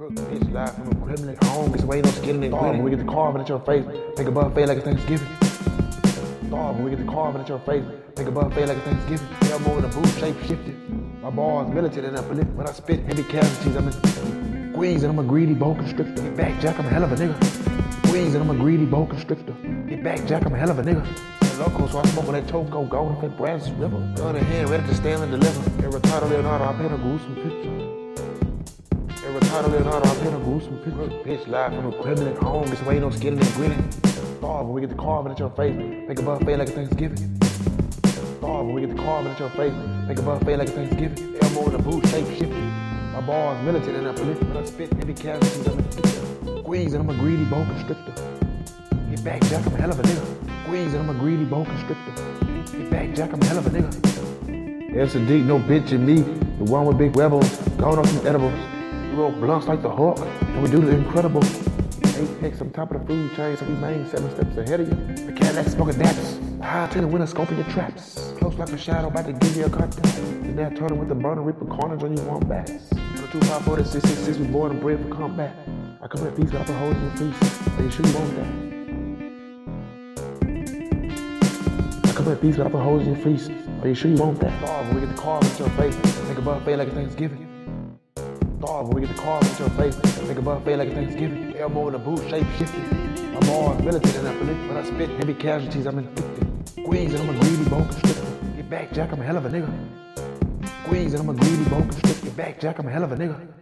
Bitch, live from a criminal home. Gets away, no skin and Starve when we get the carving at your face. Make a buffet like it's Thanksgiving. Starve when we get the carving at your face. Make a buffet like it's Thanksgiving. Elbow in the boot, shape shifted. My bars militant and up When I spit heavy casualties, I'm in squeeze and I'm a greedy boa constrictor. Get back, Jack, I'm a hell of a nigga. Squeeze and I'm a greedy boa constrictor. Get back, Jack, I'm a hell of a nigga. Loco, so I smoke on that Toco, go to Brazos River. Gun in hand, ready to stand and deliver. And Ricardo Leonardo, I paint a gruesome picture. Every time Leonardo, I paint a gruesome picture. Bitch, live from a criminal home. This way no skin and grinning. Starve when we get the carving at your face. Make a buffet like a Thanksgiving. Starve when we get the carving at your face. Make a buffet like a Thanksgiving. Elbow in the boot, shape shifting. My bars militant and uplifting. When I spit heavy casualties, I'm a squeeze and I'm a greedy boa constrictor. Get back, Jack, I'm a hell of a nigga. Squeeze and I'm a greedy boa constrictor. Get back, Jack, I'm a hell of a nigga. A deep, no bitch in me. The one with big rebels. Going on some edibles. We roll blunts like the Hulk, and we do the incredible. Apex on top of the food chain, so we main seven steps ahead of you. The cat that's smoking daps. High to the winter, scoping your traps. Close like a shadow, about to give you a cut. And now turning with the burner, reaper corners on you want bats. On the 254 666, we born and bred for combat. I come in peace, got a hole in your face. Are you sure you want that? I come in peace, got up a hole in your face. Are you sure you want that? Starve when we get the car into your face. Make a buffet like it's Thanksgiving starve when we get the car into your face. Make a buffet like a Thanksgiving. Elbow in the boot, shape shifted. My bars militant and uplifted. When I spit heavy casualties, I'm in inflicted. Squeeze and I'm a greedy boa constrictor. Get back, Jack, I'm a hell of a nigga. Squeeze and I'm a greedy boa constrictor. Get back, Jack, I'm a hell of a nigga.